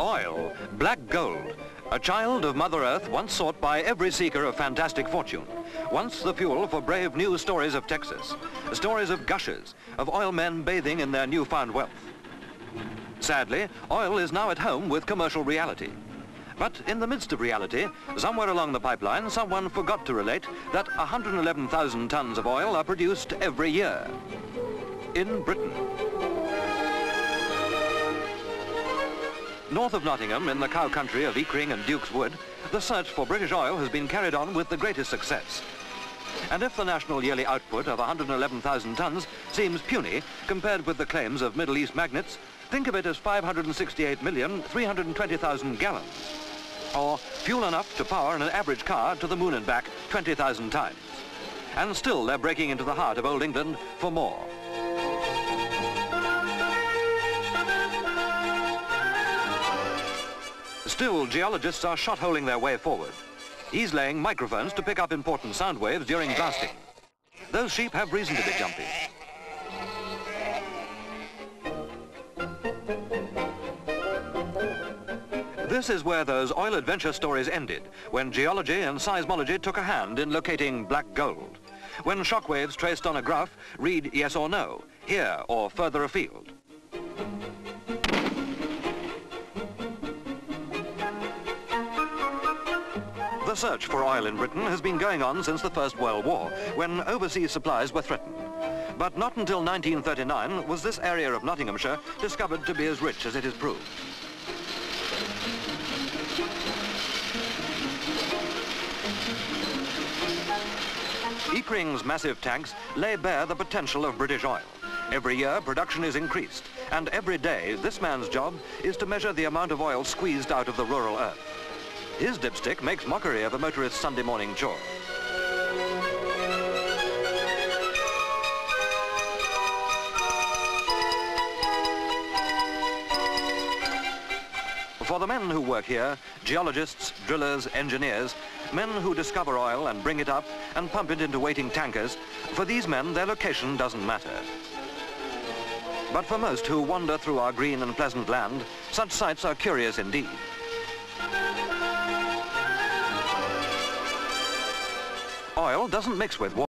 Oil, black gold, a child of Mother Earth once sought by every seeker of fantastic fortune. Once the fuel for brave new stories of Texas, stories of gushers, of oil men bathing in their newfound wealth. Sadly, oil is now at home with commercial reality. But in the midst of reality, somewhere along the pipeline, someone forgot to relate that 111,000 tons of oil are produced every year in Britain. North of Nottingham, in the cow country of Eakring and Duke's Wood, the search for British oil has been carried on with the greatest success. And if the national yearly output of 111,000 tons seems puny compared with the claims of Middle East magnates, think of it as 568,320,000 gallons or fuel enough to power an average car to the moon and back 20,000 times. And still they're breaking into the heart of Old England for more. Still, geologists are shot-holing their way forward. He's laying microphones to pick up important sound waves during blasting. Those sheep have reason to be jumpy. This is where those oil adventure stories ended, when geology and seismology took a hand in locating black gold. When shock waves traced on a graph read yes or no, here or further afield. The search for oil in Britain has been going on since the First World War, when overseas supplies were threatened. But not until 1939 was this area of Nottinghamshire discovered to be as rich as it is proved. Eakring's massive tanks lay bare the potential of British oil. Every year, production is increased, and every day, this man's job is to measure the amount of oil squeezed out of the rural earth. His dipstick makes mockery of a motorist's Sunday morning chore. For the men who work here, geologists, drillers, engineers, men who discover oil and bring it up and pump it into waiting tankers, for these men, their location doesn't matter. But for most who wander through our green and pleasant land, such sights are curious indeed. Oil doesn't mix with water.